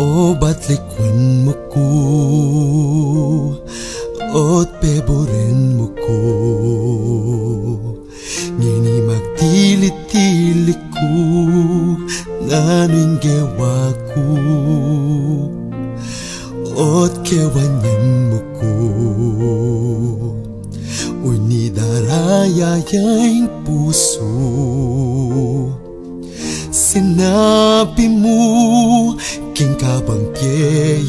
O ba't likwan mo ko O't peboren mo ko. Ngini magtilit-tilit ko Naning gewa ko. O't kewanyan mo ko. Uy ni darayayang puso Sinabi mo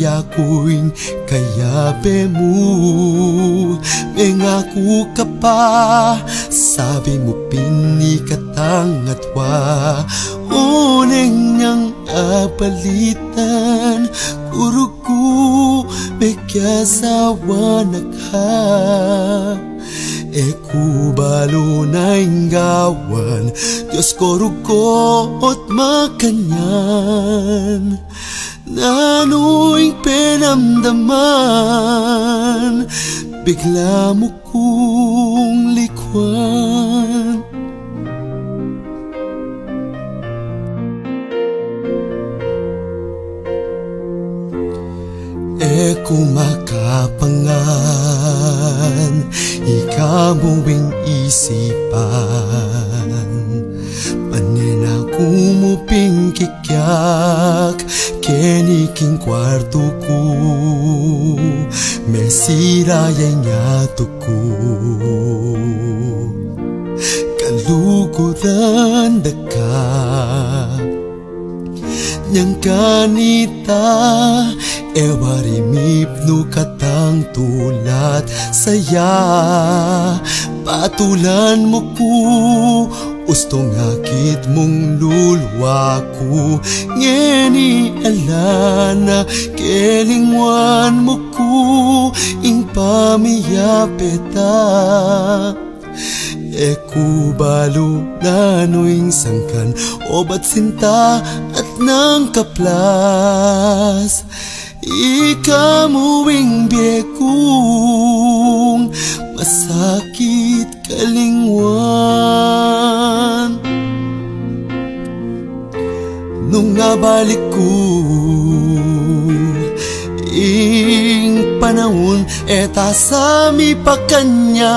pieya ko'y kayabe mo Mengako ka pa. Sabi mo pinikatang atwa Uneng niyang apalitan Kuruku Mekyasawa na ka. Eku balo na inggawan Diyos ko rugot makanyan Nano'y penamdaman Bigla mo kong likwan. E kumakapangan Ikamuing isipan. Panena kumuping kikyak Keniking kwarto ko. Mesiraya nyato ko Kaluguran daka Nyang kanita Ewari mipno katang tulat saya. Patulan mo ko Ustong akit mong ko Ngeni alana Kelingwan mo ko. Ing pamiyapeta. Eku balo na noing sangkan. Obat sinta at nang kaplas. Ikamuing biekung. Masakit kalingwan Nung nabalik ko. Ing panahon eta sa mi pakanyan.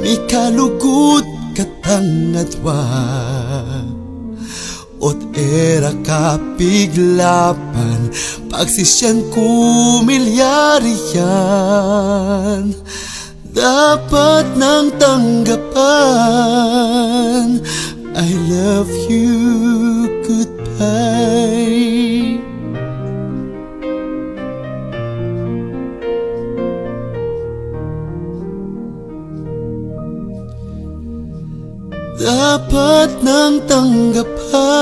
Mi kalugut katangadwa Ot era kapiglapan Pagsisyan kumilyariyan Dapat nang tanggapan I love you, goodbye. Dapat nang tanggapan